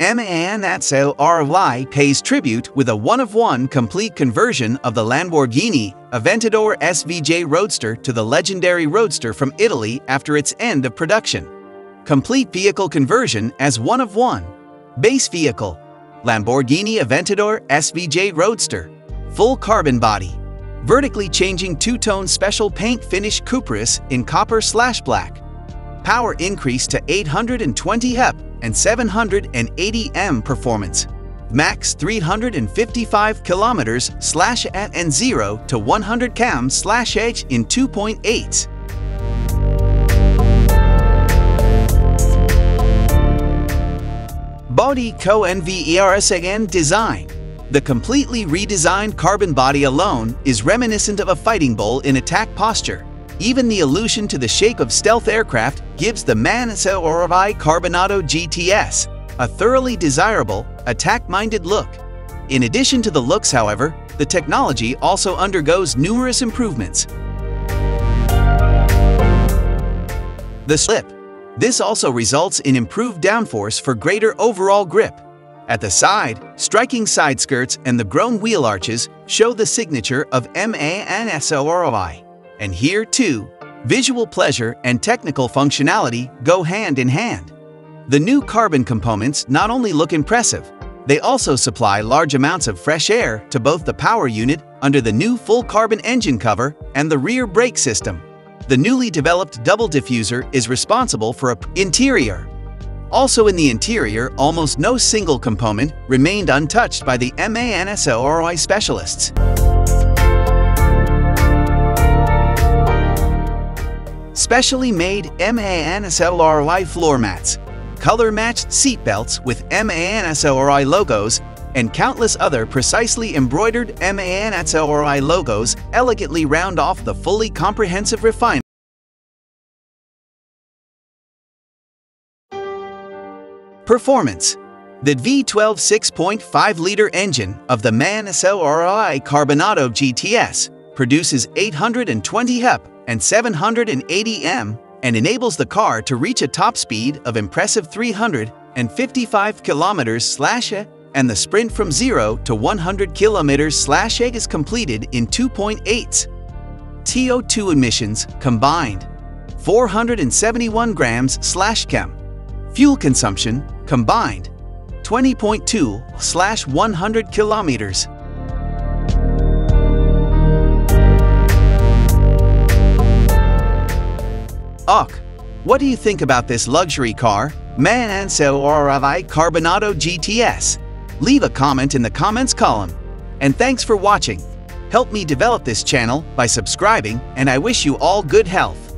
MAN RY pays tribute with a one-of-one complete conversion of the Lamborghini Aventador SVJ Roadster to the legendary Roadster from Italy after its end of production. Complete vehicle conversion as one-of-one. Base vehicle Lamborghini Aventador SVJ Roadster. Full carbon body. Vertically changing two-tone special paint finish Cupreus in copper slash black. Power increase to 820 HP and 780 M performance. Max 355 kilometers slash at and 0 to 100 km slash h in 2.8. Body Co NVERSAN design. The completely redesigned carbon body alone is reminiscent of a fighting bull in attack posture. Even the allusion to the shape of stealth aircraft gives the MANSORY Carbonado GTS a thoroughly desirable, attack-minded look. In addition to the looks, however, the technology also undergoes numerous improvements. The slip. This also results in improved downforce for greater overall grip. At the side, striking side skirts and the grown wheel arches show the signature of MANSORY. And here, too, visual pleasure and technical functionality go hand in hand. The new carbon components not only look impressive, they also supply large amounts of fresh air to both the power unit under the new full carbon engine cover and the rear brake system. The newly developed double diffuser is responsible for a interior. Also in the interior, almost no single component remained untouched by the MANSORY specialists. Specially made MANSORY floor mats, color-matched seat belts with MANSORY logos, and countless other precisely embroidered MANSORY logos elegantly round off the fully comprehensive refinement. Performance The V12 6.5-liter engine of the MANSORY Carbonado GTS produces 820 HP and 780 m and enables the car to reach a top speed of impressive 355 kilometers slash and the sprint from 0 to 100 kilometers slash egg is completed in 2.8. CO2 emissions combined 471 grams slash chem. Fuel consumption combined 20.2 slash 100 kilometers. Och, what do you think about this luxury car, MANSORY Carbonado GTS? Leave a comment in the comments column. And thanks for watching. Help me develop this channel by subscribing and I wish you all good health.